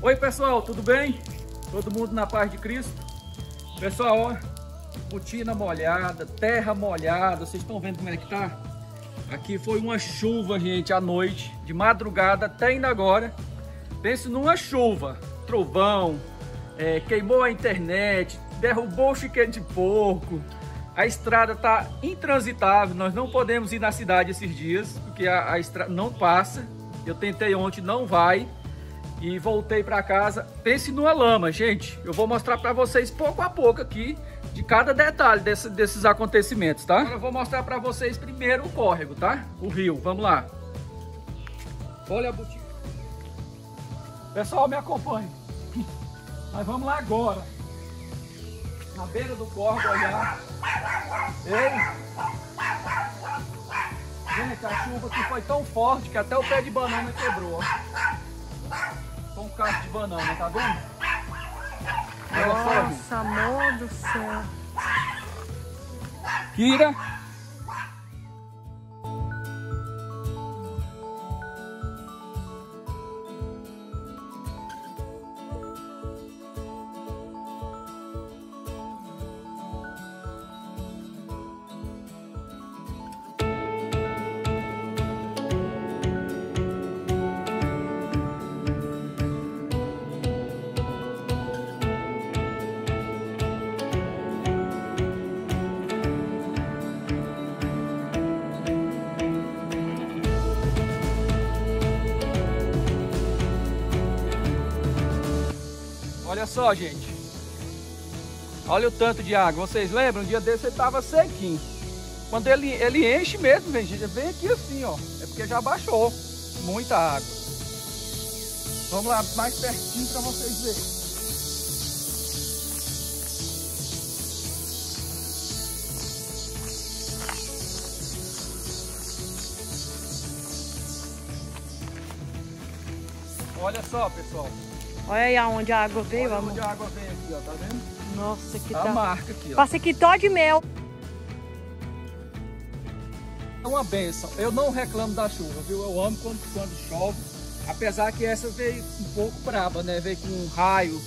Oi pessoal, tudo bem? Todo mundo na paz de Cristo? Pessoal, ó, molhada, terra molhada, vocês estão vendo como é que tá? Aqui foi uma chuva, gente, à noite, de madrugada até ainda agora. Pense numa chuva, trovão, é, queimou a internet, derrubou o chiquete de porco. A estrada tá intransitável, nós não podemos ir na cidade esses dias, porque a, a estrada não passa. Eu tentei ontem, não vai e voltei para casa. Pense numa lama, gente. Eu vou mostrar para vocês pouco a pouco aqui de cada detalhe desse, desses acontecimentos, tá? Agora eu vou mostrar para vocês primeiro o córrego, tá? O rio, vamos lá. Olha a boutique. Pessoal, me acompanhe. Nós vamos lá agora. Na beira do córrego olhar. Ei! Gente, a chuva aqui foi tão forte que até o pé de banana quebrou, ó cacho de banana, tá vendo? Nossa, amor do céu. Kira, Olha só, gente. Olha o tanto de água. Vocês lembram? Um dia desse ele estava sequinho. Quando ele, ele enche mesmo, gente, vem aqui assim, ó. É porque já baixou muita água. Vamos lá mais pertinho para vocês verem. Olha só, pessoal. Olha aí aonde a água veio, Olha amor. onde a água vem aqui, ó, tá vendo? Nossa, que A tá. marca aqui, ó. Passa aqui tó de mel. É uma benção. Eu não reclamo da chuva, viu? Eu amo quando, quando chove. Apesar que essa veio um pouco braba, né? Veio com um raio,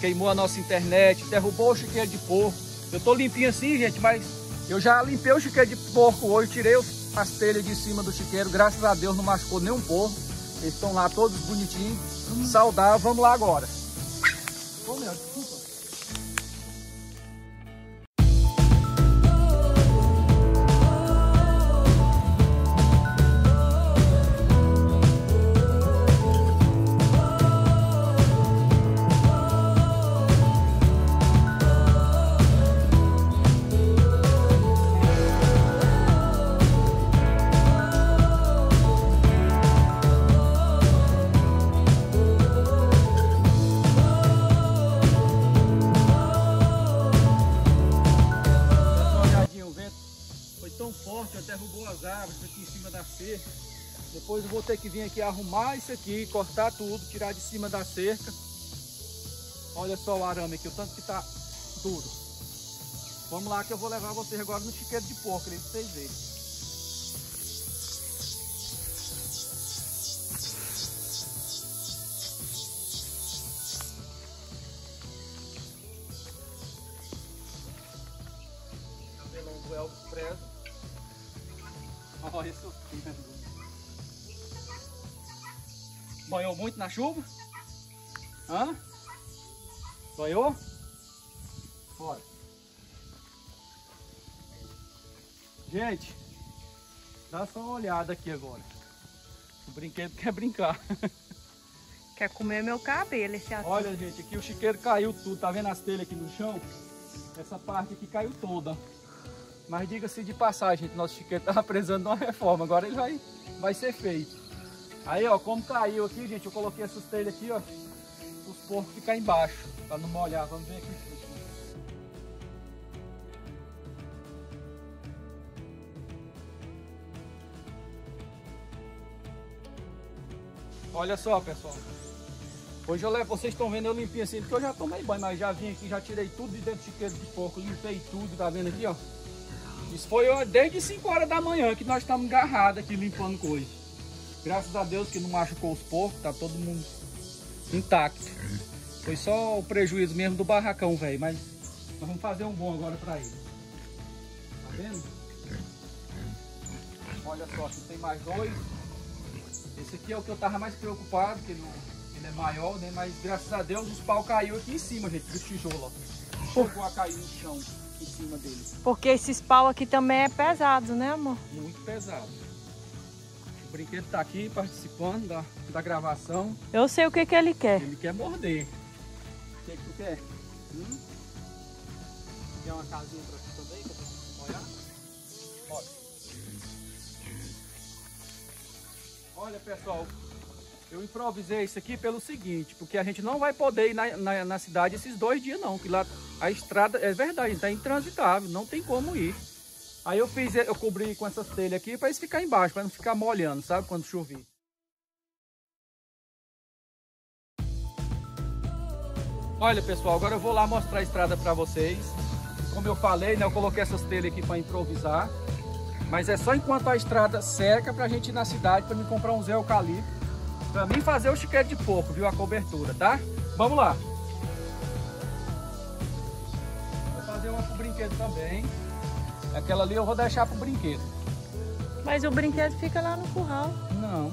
queimou a nossa internet, derrubou o chiqueiro de porco. Eu tô limpinho assim, gente, mas eu já limpei o chiqueiro de porco hoje, tirei as telhas de cima do chiqueiro. Graças a Deus não machucou nenhum porco. Eles estão lá todos bonitinhos, saudáveis. Vamos lá agora. Ô, meu, desculpa. Ter que vir aqui arrumar isso aqui, cortar tudo, tirar de cima da cerca. Olha só o arame aqui, o tanto que tá duro. Vamos lá que eu vou levar vocês agora no chiqueiro de porco, pra vocês verem. Cabelão do Elvis Presley. Olha isso. Banhou muito na chuva? Hã? Banhou? Bora. Gente, dá só uma olhada aqui agora. O brinquedo quer brincar. Quer comer meu cabelo esse ator. Olha, gente, aqui o chiqueiro caiu tudo. Tá vendo as telhas aqui no chão? Essa parte aqui caiu toda. Mas diga-se de passagem, gente, nosso chiqueiro tava precisando de uma reforma. Agora ele vai, vai ser feito. Aí, ó, como caiu aqui, gente, eu coloquei essas telhas aqui, ó. Os porcos ficam embaixo, pra não molhar. Vamos ver aqui. Olha só, pessoal. Hoje eu levo, vocês estão vendo eu limpinho assim, porque eu já tomei banho, mas já vim aqui, já tirei tudo de dentro do chiqueiro de porco, limpei tudo, tá vendo aqui, ó. Isso foi desde 5 horas da manhã que nós estamos agarrados aqui limpando coisa. Graças a Deus que não machucou os porcos, tá todo mundo intacto. Foi só o prejuízo mesmo do barracão, velho, mas nós vamos fazer um bom agora para ele. Tá vendo? Olha só, aqui tem mais dois. Esse aqui é o que eu tava mais preocupado, que ele, ele é maior, né? Mas graças a Deus os pau caiu aqui em cima, gente, do tijolo, ó. Chegou a cair no chão em cima dele. Porque esses pau aqui também é pesado, né, amor? Muito pesado. O brinquedo tá aqui participando da, da gravação. Eu sei o que, que ele quer. Ele quer morder. O que, que tu quer? Hum? Quer uma casinha pra tu também, pra tu molhar? Olha. Olha, pessoal, eu improvisei isso aqui pelo seguinte, porque a gente não vai poder ir na, na, na cidade esses dois dias não, que lá a estrada, é verdade, está intransitável, não tem como ir. Aí eu fiz, eu cobri com essas telhas aqui para eles ficar embaixo, para não ficar molhando, sabe, quando chover. Olha pessoal, agora eu vou lá mostrar a estrada para vocês. Como eu falei, né, eu coloquei essas telhas aqui para improvisar. Mas é só enquanto a estrada seca para a gente ir na cidade para me comprar um Zé Eucalipto. Para mim fazer o chiquete de porco, viu? A cobertura, tá? Vamos lá. Vou fazer pro brinquedo também. Aquela ali eu vou deixar pro brinquedo. Mas o brinquedo fica lá no curral. Não.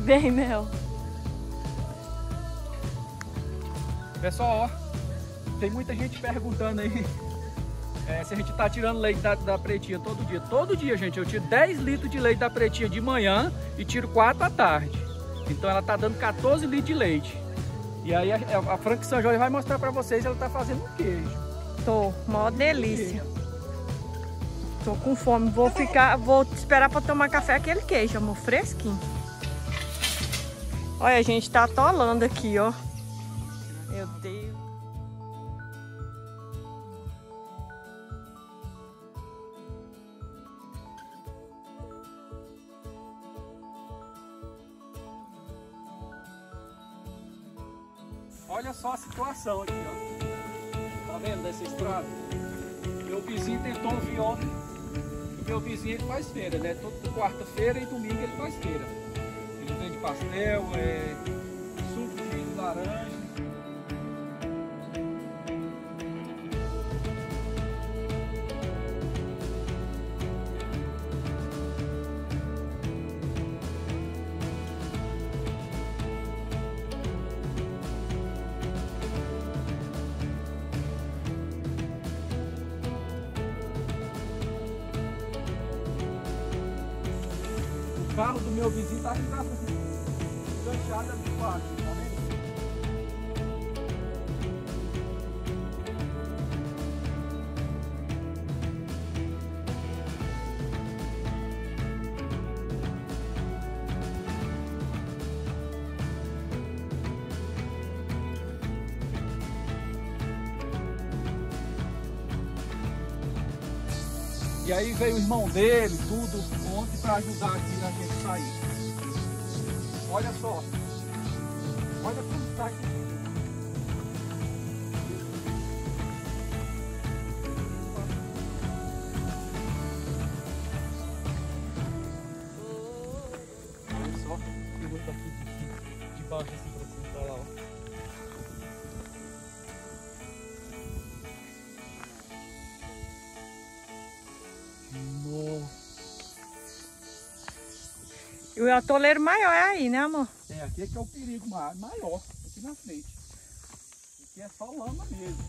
Vem, Mel. Pessoal, ó, tem muita gente perguntando aí é, se a gente tá tirando leite da, da, pretinha todo dia. Todo dia, gente, eu tiro 10 litros de leite da pretinha de manhã e tiro 4 à tarde. Então ela tá dando 14 litros de leite. E aí a, a Frank São Jorge vai mostrar pra vocês, ela tá fazendo um queijo. Tô, mó delícia. Tô com fome, vou ficar, vou esperar pra tomar café aquele queijo, amor, fresquinho. Olha, a gente tá atolando aqui, ó. Meu Deus. Aqui, ó. Tá vendo dessa estrada? Meu vizinho tentou vir ontem. Meu vizinho ele faz feira, né? Toda quarta-feira e domingo ele faz feira. Ele vende pastel, é, suco de laranja. Carro do meu vizinho tá aqui enganchado ali embaixo, tá vendo? E aí veio o irmão dele, tudo, ontem para ajudar aqui a gente sair. Olha só. Olha como está aqui. O atoleiro maior é aí, né, amor? É, aqui é que é o perigo ma- maior, aqui na frente. Aqui é só lama mesmo.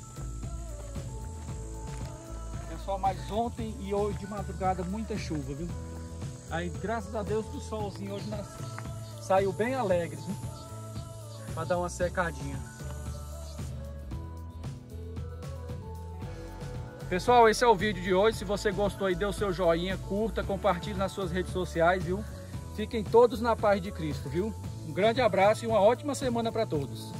Pessoal, mas ontem e hoje de madrugada muita chuva, viu? Aí, graças a Deus, que o solzinho hoje nas- saiu bem alegre, viu? Pra dar uma secadinha. Pessoal, esse é o vídeo de hoje. Se você gostou aí, dê o seu joinha, curta, compartilhe nas suas redes sociais, viu? Fiquem todos na paz de Cristo, viu? Um grande abraço e uma ótima semana para todos.